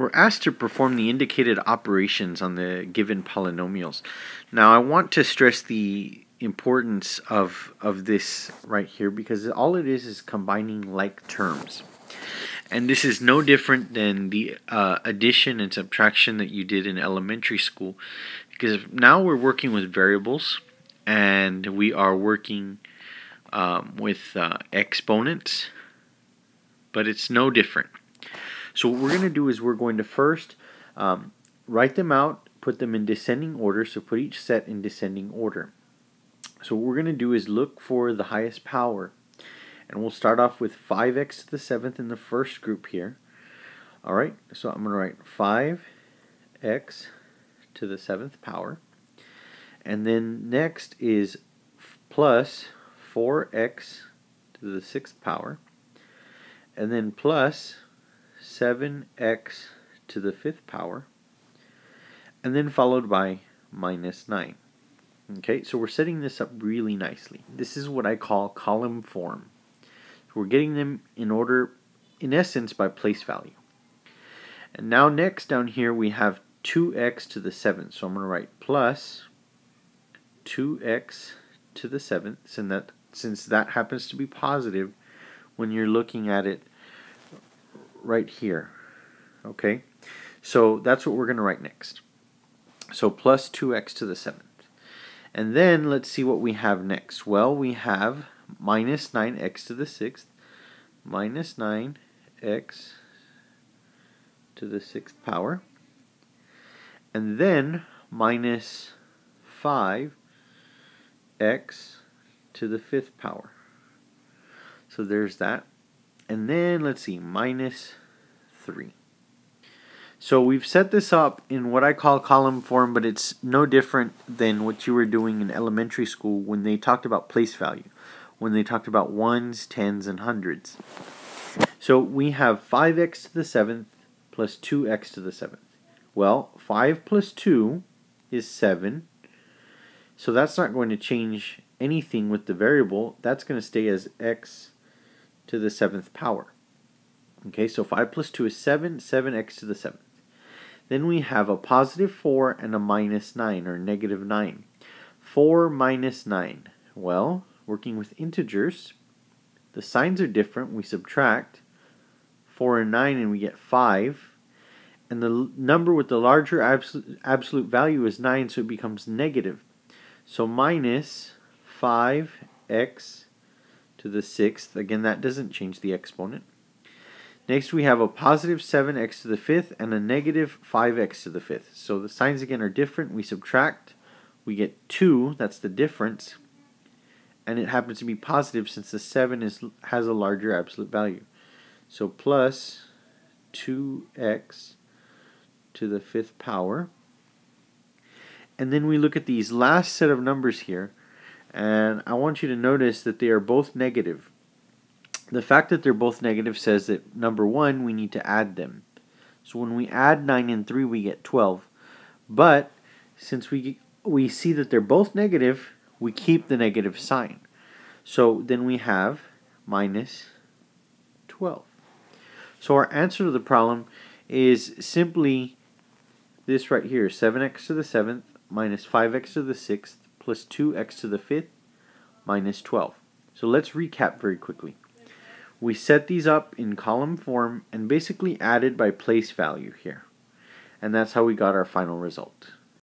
We're asked to perform the indicated operations on the given polynomials. Now I want to stress the importance of, of this right here because all it is is combining like terms. And this is no different than the uh, addition and subtraction that you did in elementary school because now we're working with variables and we are working um, with uh, exponents but it's no different. So what we're going to do is we're going to first um, write them out, put them in descending order, so put each set in descending order. So what we're going to do is look for the highest power. And we'll start off with 5x to the 7th in the first group here. Alright, so I'm going to write 5x to the 7th power. And then next is plus 4x to the 6th power. And then plus 7x to the fifth power, and then followed by minus 9. Okay, so we're setting this up really nicely. This is what I call column form. So we're getting them in order, in essence, by place value. And now next down here we have 2x to the 7th. So I'm going to write plus 2x to the 7th, since that, since that happens to be positive when you're looking at it right here. Okay, so that's what we're going to write next. So plus 2x to the 7th. And then let's see what we have next. Well, we have minus 9x to the 6th, minus 9x to the 6th power, and then minus 5x to the 5th power. So there's that and then let's see, minus 3. So we've set this up in what I call column form, but it's no different than what you were doing in elementary school when they talked about place value, when they talked about ones, tens, and hundreds. So we have 5x to the 7th plus 2x to the 7th. Well, 5 plus 2 is 7. So that's not going to change anything with the variable. That's going to stay as x to the seventh power. Okay, so 5 plus 2 is 7, 7x to the seventh. Then we have a positive 4 and a minus 9, or negative 9. 4 minus 9. Well, working with integers, the signs are different. We subtract 4 and 9 and we get 5. And the number with the larger absolute, absolute value is 9, so it becomes negative. So minus 5x to the sixth. Again, that doesn't change the exponent. Next, we have a positive 7x to the fifth and a negative 5x to the fifth. So the signs again are different. We subtract, we get 2, that's the difference, and it happens to be positive since the 7 is has a larger absolute value. So plus 2x to the fifth power. And then we look at these last set of numbers here. And I want you to notice that they are both negative. The fact that they're both negative says that number one, we need to add them. So when we add 9 and 3, we get 12. But since we, we see that they're both negative, we keep the negative sign. So then we have minus 12. So our answer to the problem is simply this right here, 7x to the 7th minus 5x to the 6th plus 2x to the fifth minus 12. So let's recap very quickly. We set these up in column form and basically added by place value here. And that's how we got our final result.